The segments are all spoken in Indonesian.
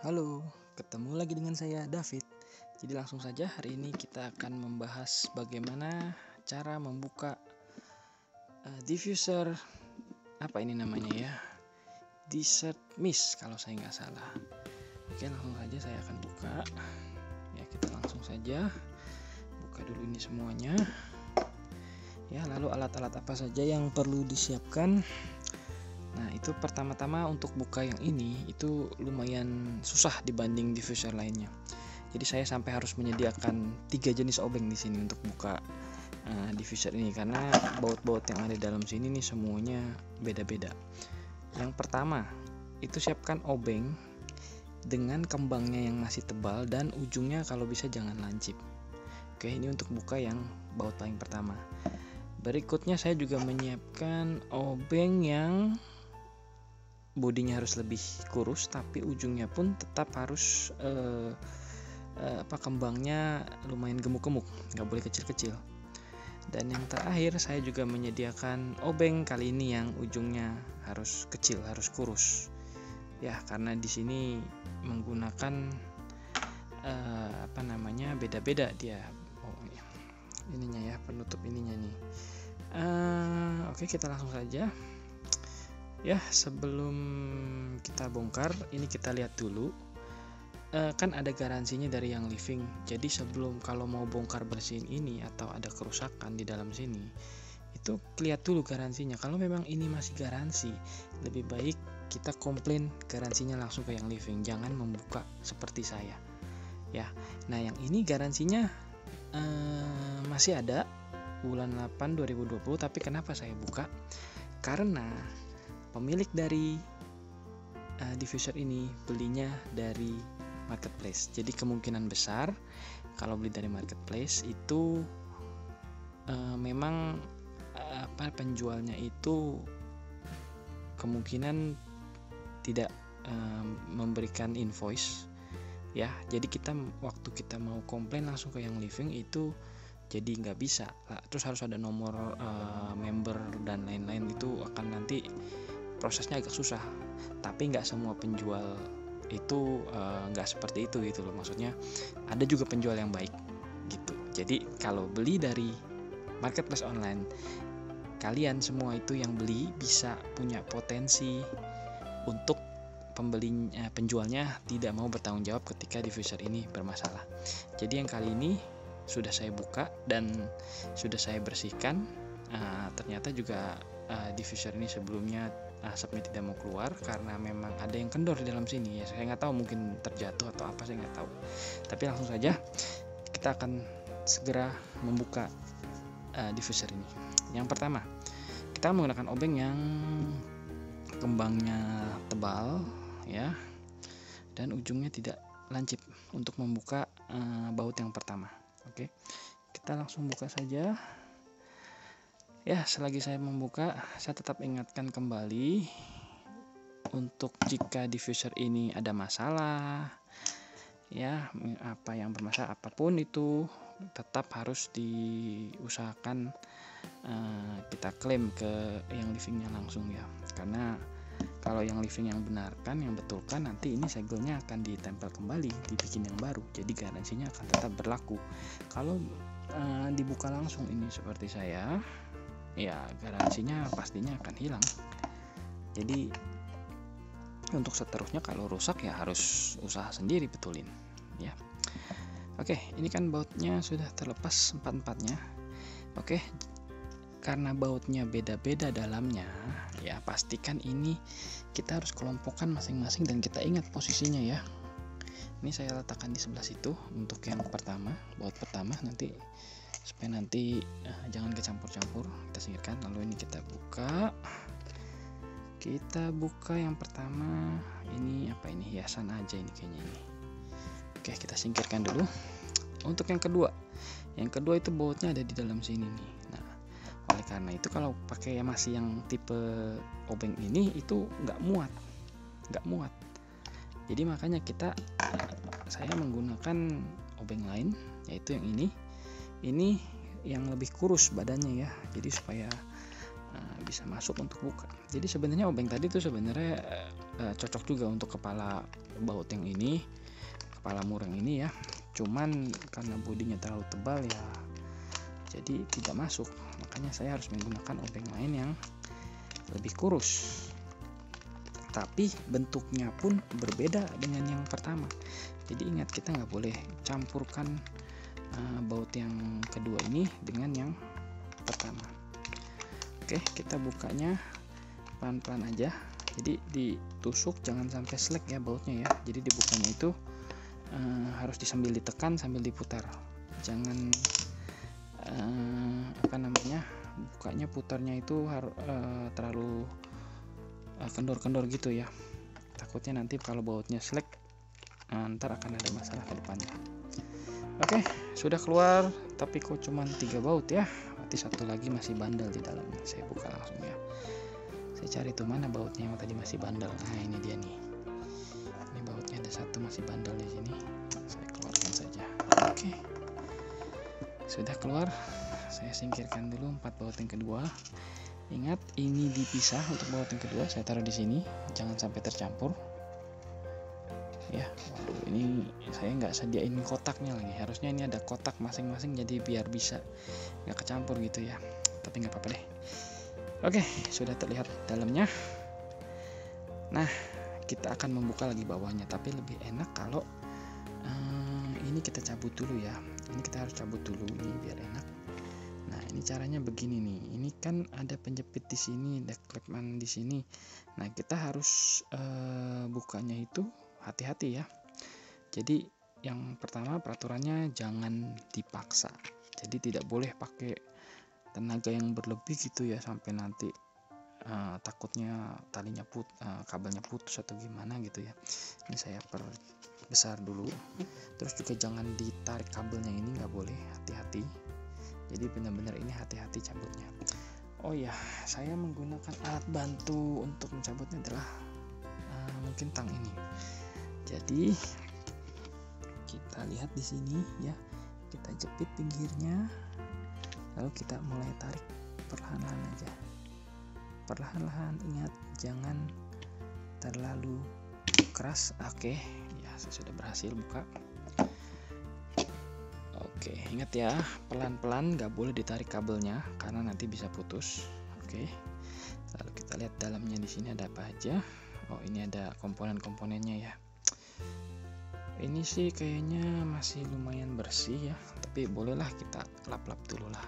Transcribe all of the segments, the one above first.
Halo, ketemu lagi dengan saya David. Jadi langsung saja hari ini kita akan membahas bagaimana cara membuka uh, diffuser apa ini namanya ya desert mist kalau saya nggak salah. Oke langsung saja saya akan buka. Ya kita langsung saja buka dulu ini semuanya. Ya lalu alat-alat apa saja yang perlu disiapkan Nah, itu pertama-tama untuk buka yang ini itu lumayan susah dibanding diffuser lainnya. Jadi saya sampai harus menyediakan tiga jenis obeng di sini untuk buka uh, diffuser ini karena baut-baut yang ada dalam sini nih semuanya beda-beda. Yang pertama, itu siapkan obeng dengan kembangnya yang masih tebal dan ujungnya kalau bisa jangan lancip. Oke, ini untuk buka yang baut paling pertama. Berikutnya saya juga menyiapkan obeng yang bodinya harus lebih kurus tapi ujungnya pun tetap harus uh, uh, apa kembangnya lumayan gemuk-gemuk nggak boleh kecil-kecil. Dan yang terakhir saya juga menyediakan obeng kali ini yang ujungnya harus kecil harus kurus. Ya karena di sini menggunakan uh, apa namanya beda-beda dia. Oh, iya. ininya ya penutup ininya nih. Uh, oke kita langsung saja ya sebelum kita bongkar ini kita lihat dulu. E, kan ada garansinya dari yang living. Jadi sebelum kalau mau bongkar bersihin ini atau ada kerusakan di dalam sini itu lihat dulu garansinya. Kalau memang ini masih garansi lebih baik kita komplain garansinya langsung ke yang living. Jangan membuka seperti saya. Ya nah yang ini garansinya e, masih ada bulan 8 2020 tapi kenapa saya buka? Karena pemilik dari uh, diffuser ini belinya dari marketplace. Jadi kemungkinan besar kalau beli dari marketplace itu uh, memang uh, apa penjualnya itu kemungkinan tidak uh, memberikan invoice ya. Jadi kita waktu kita mau komplain langsung ke yang living itu jadi nggak bisa terus harus ada nomor uh, member dan lain-lain itu akan nanti prosesnya agak susah. Tapi nggak semua penjual itu eh, nggak uh, seperti itu gitu loh. Maksudnya ada juga penjual yang baik gitu. Jadi kalau beli dari marketplace online kalian semua itu yang beli bisa punya potensi untuk pembelinya penjualnya tidak mau bertanggung jawab ketika diffuser ini bermasalah. Jadi yang kali ini sudah saya buka dan sudah saya bersihkan uh, ternyata juga uh, diffuser ini sebelumnya asapnya tidak mau keluar karena memang ada yang kendor di dalam sini. Ya saya nggak tahu mungkin terjatuh atau apa saya nggak tahu. Tapi langsung saja kita akan segera membuka uh, diffuser ini. Yang pertama kita menggunakan obeng yang kembangnya tebal ya dan ujungnya tidak lancip untuk membuka uh, baut yang pertama. Oke kita langsung buka saja Ya, selagi saya membuka, saya tetap ingatkan kembali untuk jika diffuser ini ada masalah, ya apa yang bermasalah apa pun itu tetap harus diusahakan uh, kita klaim ke yang livingnya langsung ya, karena kalau yang living yang benarkan, yang betulkan nanti ini segelnya akan ditempel kembali, dibikin yang baru, jadi garansinya akan tetap berlaku. Kalau uh, dibuka langsung ini seperti saya ya garansinya pastinya akan hilang. Jadi untuk seterusnya kalau rusak ya harus usaha sendiri betulin ya. Oke ini kan bautnya sudah terlepas empat-empatnya. Oke karena bautnya beda-beda dalamnya ya pastikan ini kita harus kelompokkan masing-masing dan kita ingat posisinya ya. Ini saya letakkan di sebelah situ untuk yang pertama baut pertama. Nanti supaya nanti uh, jangan kecampur-campur kita singkirkan. Lalu ini kita buka. Kita buka yang pertama. Ini apa ini? Hiasan aja ini kayaknya ini. Oke kita singkirkan dulu. Untuk yang kedua. Yang kedua itu bautnya ada di dalam sini nih. Nah oleh karena itu kalau pakai masih yang tipe obeng ini itu nggak muat. Nggak muat. Jadi makanya kita saya menggunakan obeng lain yaitu yang ini ini yang lebih kurus badannya ya jadi supaya uh, bisa masuk untuk buka jadi sebenarnya obeng tadi itu sebenarnya uh, cocok juga untuk kepala baut yang ini kepala murang ini ya. Cuman karena bodinya terlalu tebal ya jadi tidak masuk. Makanya saya harus menggunakan obeng lain yang lebih kurus. Tapi bentuknya pun berbeda dengan yang pertama. Jadi ingat kita nggak boleh campurkan uh, baut yang kedua ini dengan yang pertama. Oke kita bukanya pelan-pelan aja. Jadi ditusuk jangan sampai selek ya bautnya ya. Jadi dibukanya itu uh, harus disambil ditekan sambil diputar. Jangan uh, apa namanya bukanya putarnya itu uh, terlalu kendor-kendor gitu ya. Takutnya nanti kalau bautnya selek uh, ntar akan ada masalah ke depannya oke sudah keluar tapi kok cuma tiga baut ya? Berarti satu lagi masih bandel di dalamnya. Saya buka langsung ya. Saya cari tuh mana bautnya yang tadi masih bandel. Nah ini dia nih. Ini bautnya ada satu masih bandel di sini. Saya keluarkan saja. Oke. Sudah keluar. Saya singkirkan dulu empat baut yang kedua. Ingat ini dipisah untuk baut yang kedua. Saya taruh di sini. Jangan sampai tercampur ya waduh ini saya nggak sediain kotaknya lagi. Harusnya ini ada kotak masing-masing jadi biar bisa nggak kecampur gitu ya. Tapi nggak apa-apa deh. Oke sudah terlihat dalamnya. Nah kita akan membuka lagi bawahnya tapi lebih enak kalau uh, ini kita cabut dulu ya. Ini kita harus cabut dulu ini biar enak. Nah ini caranya begini nih. Ini kan ada penjepit di sini ada klepman di sini. Nah kita harus uh, bukanya itu hati-hati ya. Jadi yang pertama peraturannya jangan dipaksa. Jadi tidak boleh pakai tenaga yang berlebih gitu ya sampai nanti uh, takutnya talinya put uh, kabelnya putus atau gimana gitu ya. Ini saya per besar dulu. Terus juga jangan ditarik kabelnya ini nggak boleh. Hati-hati. Jadi benar-benar ini hati-hati cabutnya. Oh ya saya menggunakan alat bantu untuk mencabutnya adalah uh, mungkin tang ini jadi kita lihat di sini ya. Kita jepit pinggirnya lalu kita mulai tarik perlahan-lahan aja. Perlahan-lahan ingat jangan terlalu keras. Oke okay saya sudah berhasil buka. Oke ingat ya pelan-pelan nggak boleh ditarik kabelnya karena nanti bisa putus. Oke lalu kita lihat dalamnya di sini ada apa aja. Oh ini ada komponen-komponennya ya ini sih kayaknya masih lumayan bersih ya tapi bolehlah kita lap-lap dulu lah.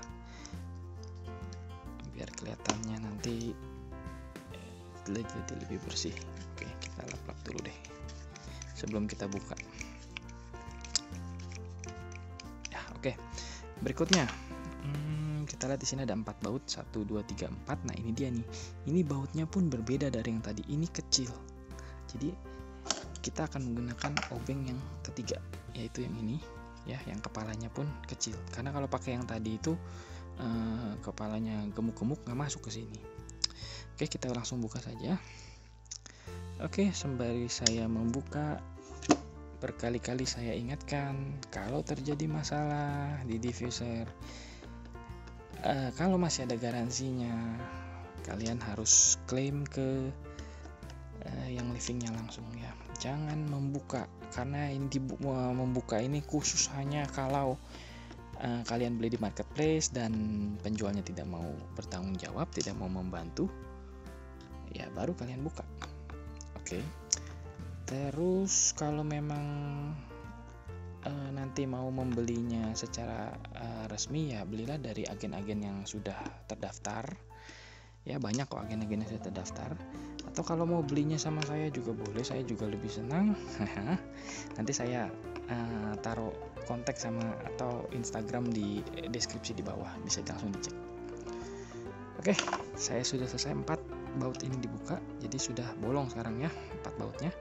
Biar kelihatannya nanti lebih, lebih bersih. Oke kita lap-lap dulu deh sebelum kita buka. Ya oke. Berikutnya hmm, kita lihat di sini ada empat baut. Satu dua tiga empat. Nah ini dia nih. Ini bautnya pun berbeda dari yang tadi. Ini kecil. Jadi kita akan menggunakan obeng yang ketiga yaitu yang ini ya yang kepalanya pun kecil. Karena kalau pakai yang tadi itu eh, kepalanya gemuk-gemuk nggak masuk ke sini. Oke kita langsung buka saja. Oke, sembari saya membuka, berkali-kali saya ingatkan kalau terjadi masalah di diffuser, uh, kalau masih ada garansinya, kalian harus klaim ke uh, yang livingnya langsung ya. Jangan membuka karena ini membuka ini khusus hanya kalau uh, kalian beli di marketplace dan penjualnya tidak mau bertanggung jawab, tidak mau membantu, ya baru kalian buka. Oke. Terus kalau memang uh, nanti mau membelinya secara uh, resmi ya belilah dari agen-agen yang sudah terdaftar. Ya banyak kok agen-agen yang sudah terdaftar atau kalau mau belinya sama saya juga boleh saya juga lebih senang. Nanti saya uh, taruh kontak sama atau Instagram di deskripsi di bawah bisa langsung dicek. Oke saya sudah selesai. 4 baut ini dibuka jadi sudah bolong sekarang ya empat bautnya.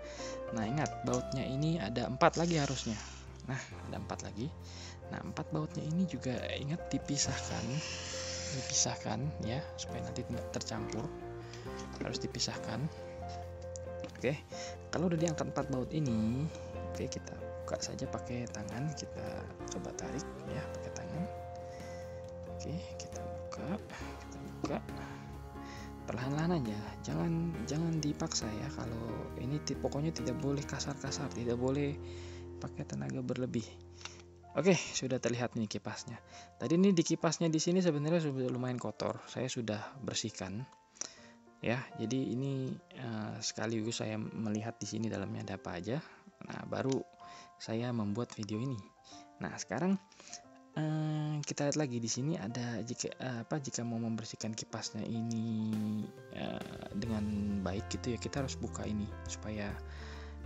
Nah ingat bautnya ini ada empat lagi harusnya. Nah ada empat lagi. Nah empat bautnya ini juga ingat dipisahkan dipisahkan ya supaya nanti tidak tercampur harus dipisahkan oke kalau udah diangkat empat baut ini oke kita buka saja pakai tangan kita coba tarik ya pakai tangan oke kita buka kita buka perlahan-lahan aja jangan jangan dipaksa ya kalau ini pokoknya tidak boleh kasar-kasar tidak boleh pakai tenaga berlebih Oke, sudah terlihat nih kipasnya. Tadi ini di kipasnya di sini sebenarnya sudah lumayan kotor. Saya sudah bersihkan. Ya, jadi ini uh, sekaligus saya melihat di sini dalamnya ada apa aja. Nah, baru saya membuat video ini. Nah, sekarang uh, kita lihat lagi di sini ada jika uh, apa jika mau membersihkan kipasnya ini uh, dengan baik gitu ya kita harus buka ini supaya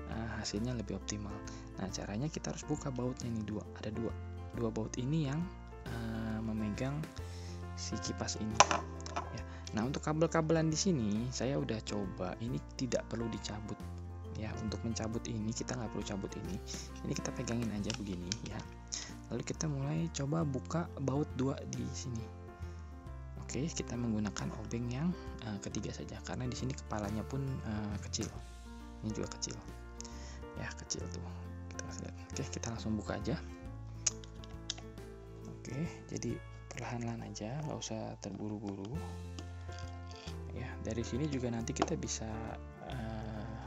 uh, hasilnya lebih optimal nah caranya kita harus buka bautnya ini dua ada dua dua baut ini yang uh, memegang si kipas ini nah untuk kabel-kabelan di sini saya udah coba. Ini tidak perlu dicabut. Ya untuk mencabut ini kita nggak perlu cabut ini. Ini kita pegangin aja begini ya. Lalu kita mulai coba buka baut dua di sini. Oke kita menggunakan obeng yang uh, ketiga saja karena di sini kepalanya pun uh, kecil. Ini juga kecil. Ya kecil tuh. Kita lihat. Oke kita langsung buka aja. Oke jadi perlahan-lahan aja nggak usah terburu-buru dari sini juga nanti kita bisa uh,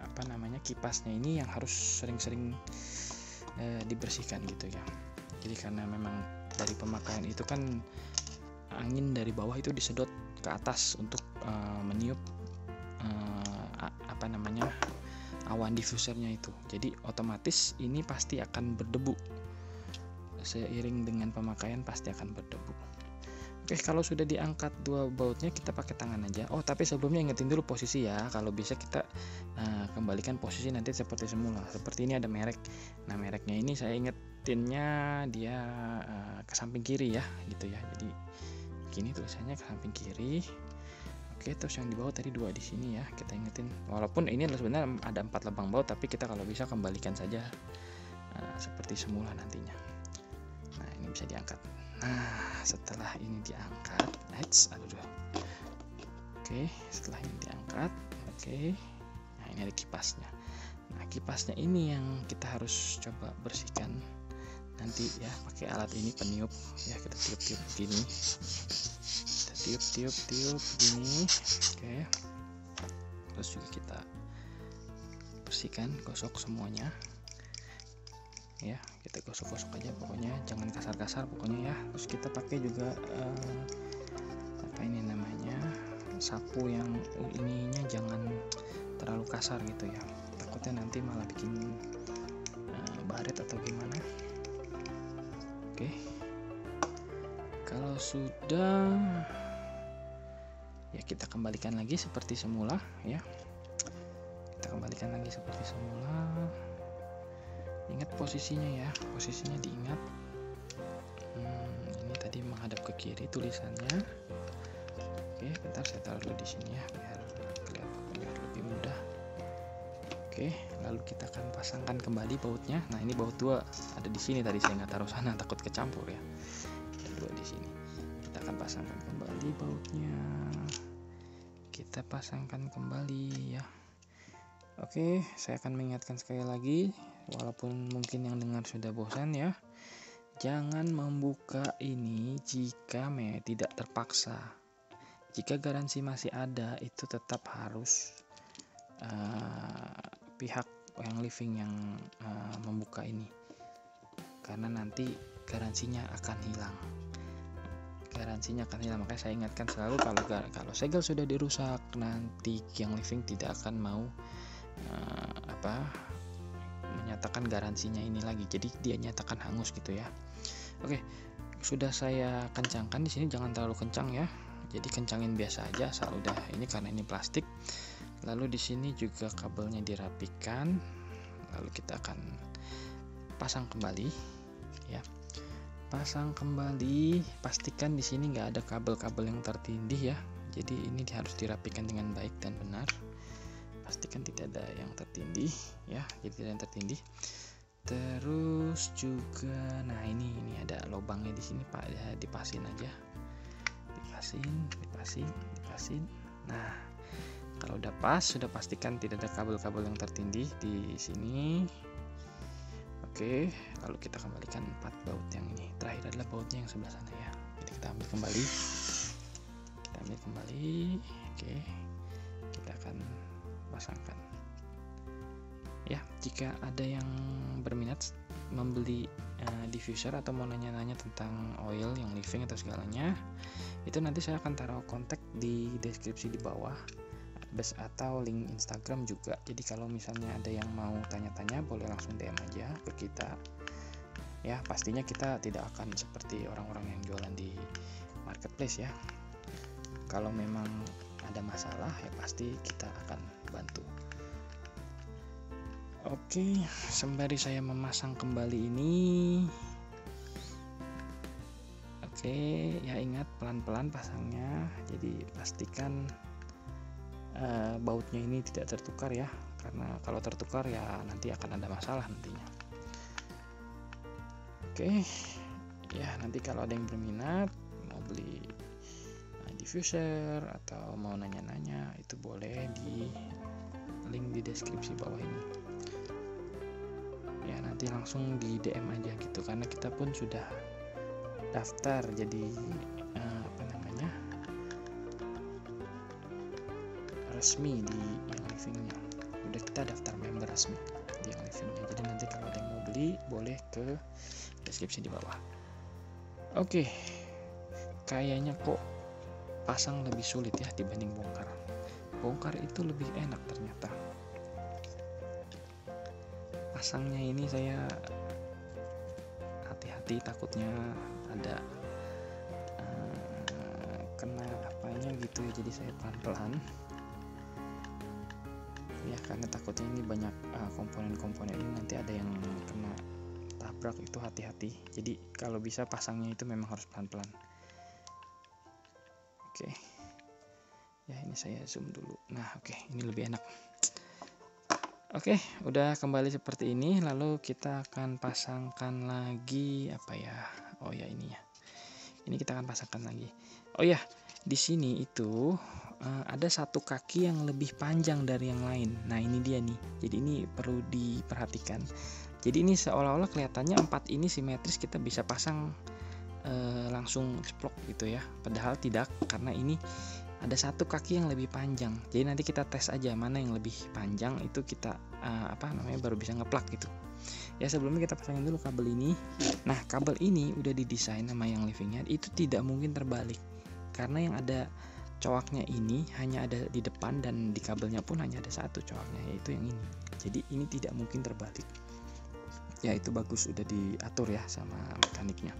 apa namanya kipasnya ini yang harus sering-sering uh, dibersihkan gitu ya. Jadi karena memang dari pemakaian itu kan angin dari bawah itu disedot ke atas untuk uh, meniup uh, apa namanya awan diffusernya itu. Jadi otomatis ini pasti akan berdebu. Seiring dengan pemakaian pasti akan berdebu Oke kalau sudah diangkat dua bautnya kita pakai tangan aja Oh tapi sebelumnya ingetin dulu posisi ya Kalau bisa kita uh, kembalikan posisi nanti seperti semula Seperti ini ada merek Nah mereknya ini saya ingetinnya dia uh, ke samping kiri ya gitu ya Jadi gini tulisannya ke samping kiri Oke, terus yang di bawah tadi dua di sini ya, kita ingetin. Walaupun ini sebenarnya ada empat lubang baut, tapi kita kalau bisa kembalikan saja uh, seperti semula nantinya. Nah, ini bisa diangkat. Nah, setelah ini diangkat, let's aduh. Oke, setelah ini diangkat, oke. Nah, ini ada kipasnya. Nah, kipasnya ini yang kita harus coba bersihkan nanti ya pakai alat ini peniup ya kita tiup-tiup gini tiup tiup tiup gini oke terus juga kita bersihkan gosok semuanya ya kita gosok-gosok aja pokoknya jangan kasar-kasar pokoknya ya. Terus kita pakai juga uh, apa ini namanya sapu yang ininya jangan terlalu kasar gitu ya. Takutnya nanti malah bikin uh, baret atau gimana. Oke. Kalau sudah ya kita kembalikan lagi seperti semula ya. Kita kembalikan lagi seperti semula ingat posisinya ya posisinya diingat. Hmm, ini tadi menghadap ke kiri tulisannya. Oke bentar saya taruh dulu di sini ya biar kelihatan biar lebih mudah. Oke lalu kita akan pasangkan kembali bautnya. Nah ini baut dua ada di sini tadi saya nggak taruh sana takut kecampur ya. Ada dua di sini. Kita akan pasangkan kembali bautnya. Kita pasangkan kembali ya. Oke saya akan mengingatkan sekali lagi walaupun mungkin yang dengar sudah bosan ya jangan membuka ini jika me tidak terpaksa. Jika garansi masih ada itu tetap harus uh, pihak yang living yang uh, membuka ini. Karena nanti garansinya akan hilang. Garansinya akan hilang. Makanya saya ingatkan selalu kalau kalau segel sudah dirusak nanti yang living tidak akan mau uh, apa menyatakan garansinya ini lagi. Jadi dia nyatakan hangus gitu ya. Oke sudah saya kencangkan di sini jangan terlalu kencang ya. Jadi kencangin biasa aja asal udah ini karena ini plastik. Lalu di sini juga kabelnya dirapikan. Lalu kita akan pasang kembali ya. Pasang kembali pastikan di sini nggak ada kabel-kabel yang tertindih ya. Jadi ini harus dirapikan dengan baik dan benar pastikan tidak ada yang tertindih ya jadi tidak yang tertindih terus juga nah ini ini ada lubangnya di sini pak ya dipasin aja dipasin dipasin dipasin nah kalau udah pas sudah pastikan tidak ada kabel-kabel yang tertindih di sini Oke, lalu kita kembalikan empat baut yang ini. Terakhir adalah bautnya yang sebelah sana ya. Jadi kita ambil kembali. Kita ambil kembali. Oke, pasangkan. Ya jika ada yang berminat membeli uh, diffuser atau mau nanya-nanya tentang oil yang living atau segalanya itu nanti saya akan taruh kontak di deskripsi di bawah atau link Instagram juga. Jadi kalau misalnya ada yang mau tanya-tanya boleh langsung DM aja ke kita. Ya pastinya kita tidak akan seperti orang-orang yang jualan di marketplace ya. Kalau memang ada masalah ya pasti kita akan bantu Oke, sembari saya memasang kembali ini. Oke, ya ingat pelan-pelan pasangnya. Jadi pastikan uh, bautnya ini tidak tertukar ya, karena kalau tertukar ya nanti akan ada masalah nantinya. Oke, ya nanti kalau ada yang berminat mau beli diffuser atau mau nanya-nanya itu boleh di link di deskripsi bawah ini. Nanti langsung di DM aja gitu karena kita pun sudah daftar jadi uh, apa namanya resmi di yang livingnya. Udah kita daftar member resmi di yang livingnya. Jadi nanti kalau ada yang mau beli boleh ke deskripsi di bawah. Oke okay. kayaknya kok pasang lebih sulit ya dibanding bongkar. Bongkar itu lebih enak ternyata. Pasangnya ini saya hati-hati takutnya ada uh, kena apanya gitu ya jadi saya pelan-pelan. Ya karena takutnya ini banyak uh, komponen-komponen ini nanti ada yang kena tabrak itu hati-hati. Jadi kalau bisa pasangnya itu memang harus pelan-pelan oke ya ini saya zoom dulu nah oke ini lebih enak Oke, udah kembali seperti ini. Lalu kita akan pasangkan lagi apa ya? Oh ya ini ya. Ini kita akan pasangkan lagi. Oh ya, di sini itu uh, ada satu kaki yang lebih panjang dari yang lain. Nah ini dia nih. Jadi ini perlu diperhatikan. Jadi ini seolah-olah kelihatannya empat ini simetris kita bisa pasang uh, langsung splok gitu ya. Padahal tidak karena ini ada satu kaki yang lebih panjang. Jadi nanti kita tes aja mana yang lebih panjang itu kita uh, apa namanya baru bisa ngeplak gitu. Ya sebelumnya kita pasangin dulu kabel ini. Nah kabel ini udah didesain sama yang livingnya itu tidak mungkin terbalik. Karena yang ada coaknya ini hanya ada di depan dan di kabelnya pun hanya ada satu coaknya yaitu yang ini. Jadi ini tidak mungkin terbalik. Ya itu bagus udah diatur ya sama mekaniknya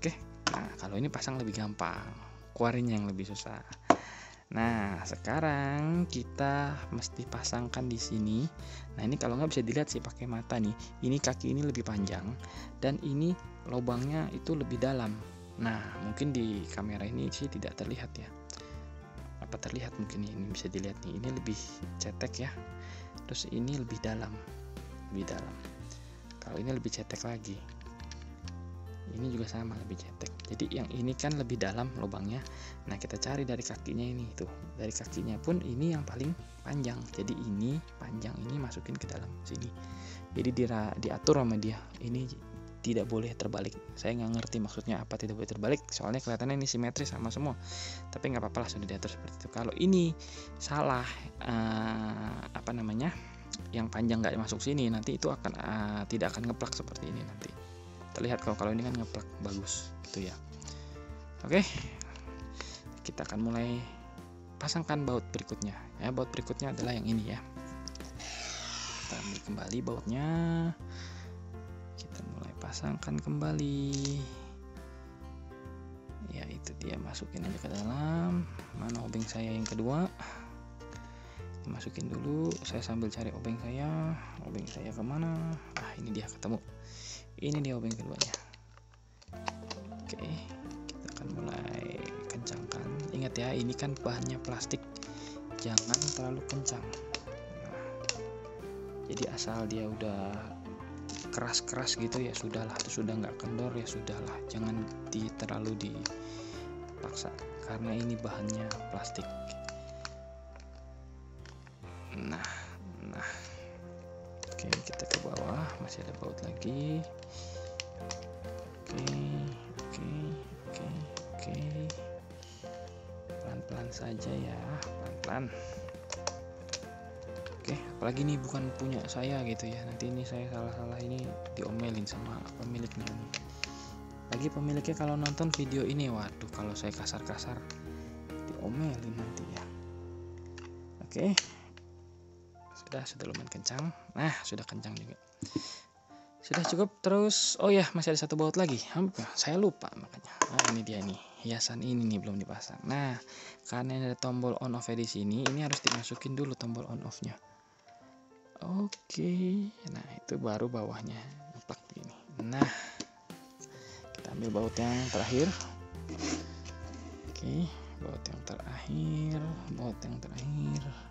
oke nah kalau ini pasang lebih gampang keluarinnya yang lebih susah Nah, sekarang kita mesti pasangkan di sini. Nah, ini kalau nggak bisa dilihat sih pakai mata nih. Ini kaki ini lebih panjang dan ini lubangnya itu lebih dalam. Nah, mungkin di kamera ini sih tidak terlihat ya. Apa terlihat mungkin ini bisa dilihat nih. Ini lebih cetek ya. Terus ini lebih dalam. Lebih dalam. Kalau ini lebih cetek lagi ini juga sama lebih cetek. Jadi yang ini kan lebih dalam lubangnya. Nah kita cari dari kakinya ini tuh dari kakinya pun ini yang paling panjang. Jadi ini panjang ini masukin ke dalam sini. Jadi dira, diatur sama dia. Ini tidak boleh terbalik. Saya nggak ngerti maksudnya apa tidak boleh terbalik. Soalnya kelihatannya ini simetris sama semua. Tapi nggak apa-apa lah sudah diatur seperti itu. Kalau ini salah uh, apa namanya yang panjang nggak masuk sini nanti itu akan uh, tidak akan ngeplak seperti ini nanti terlihat kalau kalau ini kan ngeplak bagus gitu ya. Oke kita akan mulai pasangkan baut berikutnya. Ya baut berikutnya adalah yang ini ya. Kita ambil kembali bautnya. Kita mulai pasangkan kembali. Ya itu dia masukin aja ke dalam. Mana obeng saya yang kedua? Masukin dulu. Saya sambil cari obeng saya. Obeng saya ke mana? Ah ini dia ketemu ini dia obeng keduanya. Oke kita akan mulai kencangkan. Ingat ya ini kan bahannya plastik. Jangan terlalu kencang. Nah, jadi asal dia udah keras-keras gitu ya sudahlah. Itu sudah nggak kendor ya sudahlah. Jangan di terlalu dipaksa. Karena ini bahannya plastik masih ada baut lagi. Oke oke oke oke. Pelan-pelan saja ya pelan-pelan. Oke apalagi ini bukan punya saya gitu ya. Nanti ini saya salah-salah ini diomelin sama pemiliknya ini. Lagi pemiliknya kalau nonton video ini waduh kalau saya kasar-kasar diomelin nanti ya. Oke sudah sudah lumayan kencang. Nah sudah kencang juga. Sudah cukup terus oh ya masih ada satu baut lagi. Hampir saya lupa makanya. Nah ini dia nih hiasan ini nih belum dipasang. Nah karena ada tombol on off di sini ini harus dimasukin dulu tombol on off nya oke nah itu baru bawahnya. Plak gini nah kita ambil baut yang terakhir. Oke baut yang terakhir baut yang terakhir. ini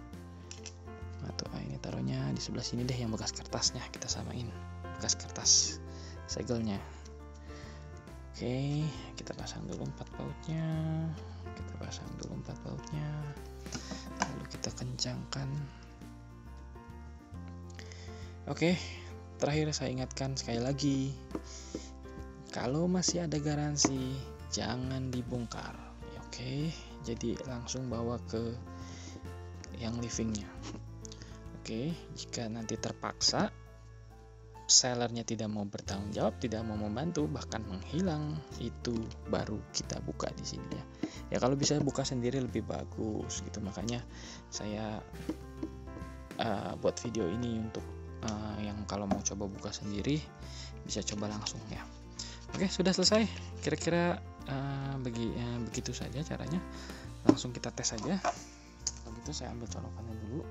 taruhnya di sebelah sini deh yang bekas kertasnya kita samain. Bekas kertas segelnya. Oke kita pasang dulu empat bautnya. Kita pasang dulu empat bautnya. Lalu kita kencangkan. Oke terakhir saya ingatkan sekali lagi kalau masih ada garansi jangan dibongkar. Oke jadi langsung bawa ke yang livingnya oke jika nanti terpaksa sellernya tidak mau bertanggung jawab, tidak mau membantu, bahkan menghilang, itu baru kita buka di sini ya. Ya kalau bisa buka sendiri lebih bagus gitu. Makanya saya uh, buat video ini untuk uh, yang kalau mau coba buka sendiri bisa coba langsung ya. Oke sudah selesai. Kira-kira uh, begi, uh, begitu saja caranya. Langsung kita tes saja. Kalau gitu saya ambil colokannya dulu.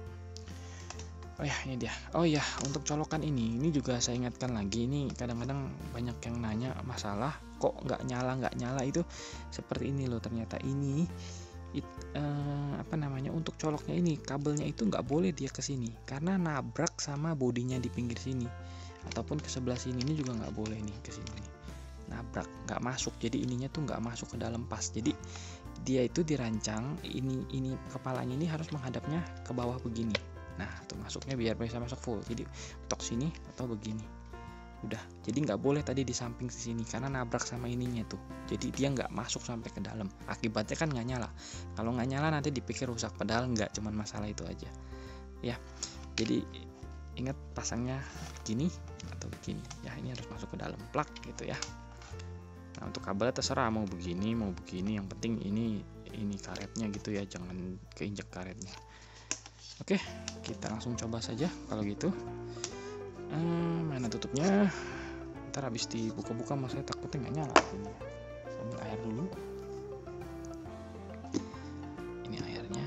Oh ya ini dia. Oh ya untuk colokan ini ini juga saya ingatkan lagi. Ini kadang-kadang banyak yang nanya masalah kok nggak nyala nggak nyala itu seperti ini loh. Ternyata ini it, uh, apa namanya untuk coloknya ini kabelnya itu nggak boleh dia ke sini karena nabrak sama bodinya di pinggir sini. Ataupun ke sebelah sini ini juga nggak boleh nih ke sini. Nabrak nggak masuk. Jadi ininya tuh nggak masuk ke dalam pas. Jadi dia itu dirancang ini ini kepalanya ini harus menghadapnya ke bawah begini nah tuh masuknya biar bisa masuk full. Jadi tok sini atau begini. Udah. Jadi nggak boleh tadi di samping sini karena nabrak sama ininya tuh. Jadi dia nggak masuk sampai ke dalam. Akibatnya kan nggak nyala. Kalau nggak nyala nanti dipikir rusak. Padahal nggak cuman masalah itu aja. Ya. Jadi ingat pasangnya gini atau begini. Ya ini harus masuk ke dalam. Plug gitu ya. Nah untuk kabel terserah. Mau begini mau begini. Yang penting ini ini karetnya gitu ya. Jangan keinjak karetnya Oke, kita langsung coba saja kalau gitu. Hmm, mana tutupnya? Ntar habis dibuka-buka mas saya takutnya nggak nyala. Sambil air dulu. Ini airnya.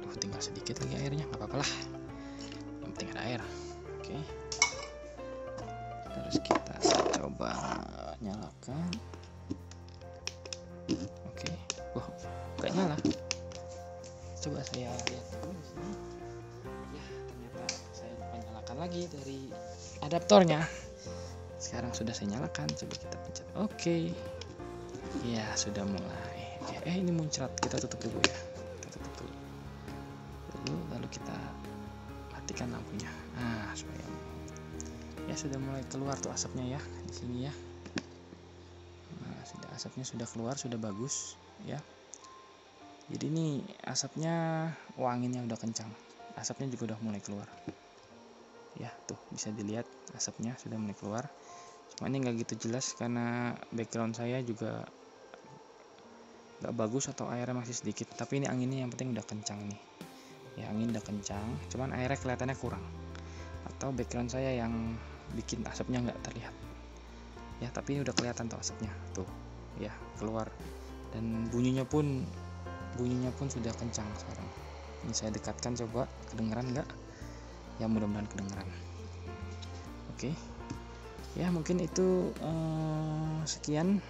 Duh, tinggal sedikit lagi airnya, nggak apa-apa lah. Yang penting ada air. Oke. Terus kita coba nyalakan. Oke. Wah, nggak nyala coba saya lihat dulu di sini. Ya ternyata saya lupa nyalakan lagi dari adaptornya. Sekarang sudah saya nyalakan coba kita pencet. Oke. Okay. ya sudah mulai. Oke eh ini muncrat. Kita tutup dulu ya. Kita tutup dulu. Dulu lalu kita matikan lampunya. Nah supaya ya sudah mulai keluar tuh asapnya ya di sini ya. Nah sudah asapnya sudah keluar sudah bagus ya jadi ini asapnya wanginya udah kencang. Asapnya juga udah mulai keluar. Ya tuh bisa dilihat asapnya sudah mulai keluar. Cuma ini nggak gitu jelas karena background saya juga nggak bagus atau airnya masih sedikit. Tapi ini anginnya yang penting udah kencang nih. Ya angin udah kencang cuman airnya kelihatannya kurang. Atau background saya yang bikin asapnya nggak terlihat. Ya tapi ini udah kelihatan tuh asapnya. Tuh ya keluar. Dan bunyinya pun bunyinya pun sudah kencang sekarang. Ini saya dekatkan coba kedengeran nggak? Ya mudah-mudahan kedengeran. Oke. Ya mungkin itu uh, sekian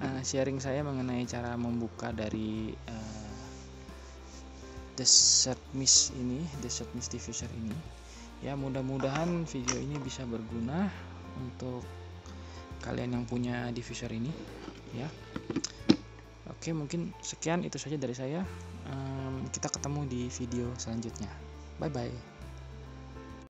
uh, sharing saya mengenai cara membuka dari uh, desert mist ini desert mist diffuser ini. Ya mudah-mudahan video ini bisa berguna untuk kalian yang punya diffuser ini ya Oke, mungkin sekian itu saja dari saya. Um, kita ketemu di video selanjutnya. Bye bye.